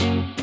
you